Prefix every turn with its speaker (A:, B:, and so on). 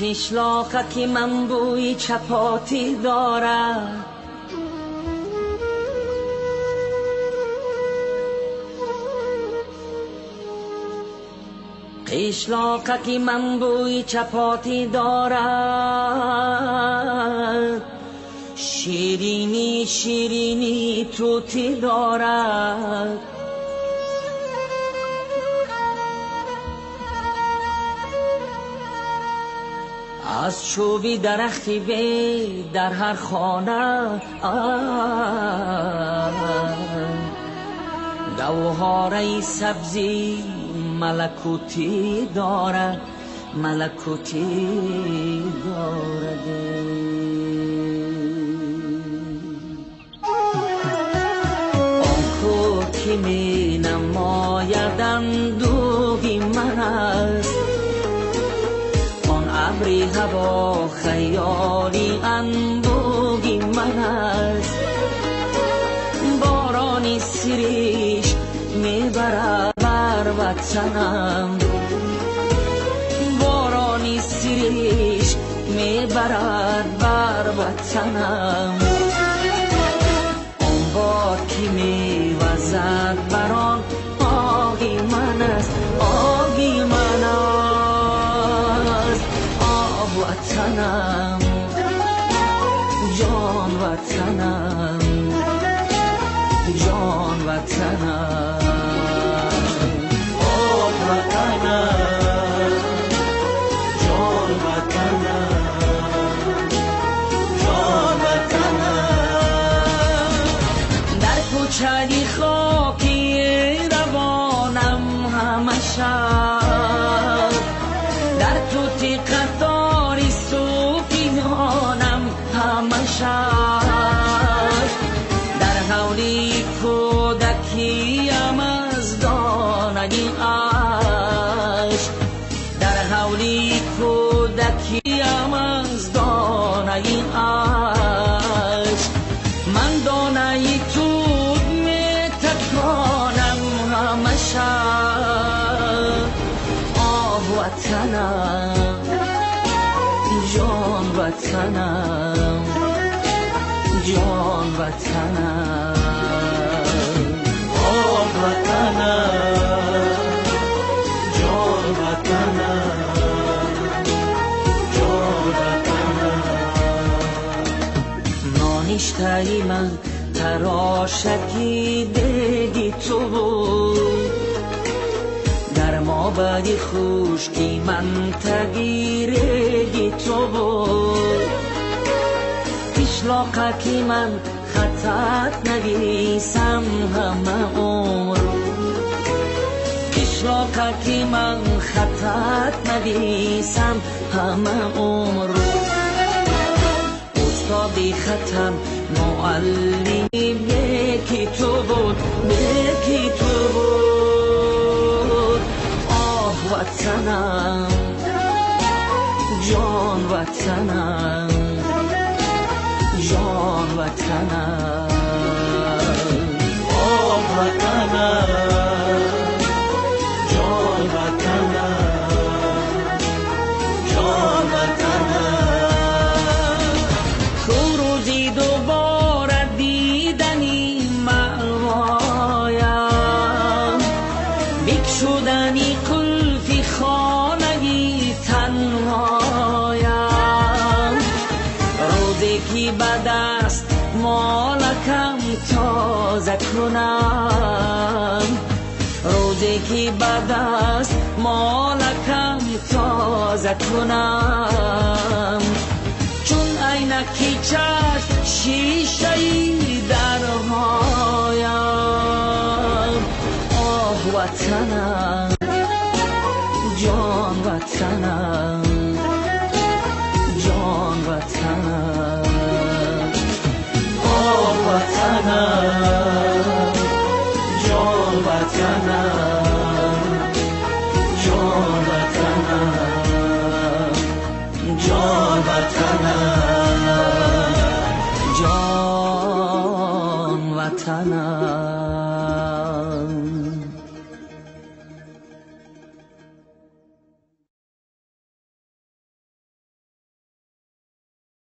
A: که من بوی چپاتی دارد. که من بوی چپاتی دارد. شیرینی شیرینی توتی دارد. از چوبی درختی وی در هر خانه گوهاره سبزی ملکوتی دارد ملکوتی دارد. ابری هوا خیالی اندوهی من است. بارانی سریش می‌برد بر وطنم. بارانی سریش می‌برد بر وطنم. جان وطنم چلی خاکی روانم همشد در توتی دانگی اش در حولی کودکیم از دانگی اش من دانه تو آه وطنم جان وطنم جان وطنم. نانشتایی من تراشکی دیگی تو. بود در ما بدی خوشکی من تگیرگی تو. بود پیشلاقکی من خطت نویسم همه عمر. پیشلاقکی من خطت نویسم همه عمر. استادی ختم معلم یکی تو بود یکی تو بود. آه وطنم جان وطنم جان وطنم. آه وطنم. به دست مالکم تازه کنم. روزی که به دست مالکم تازه کنم. چون عینکی چشم شیشه درهایم آه وطنم جان وطنم جان وطنم. وطنم جان وطنم جان وطنم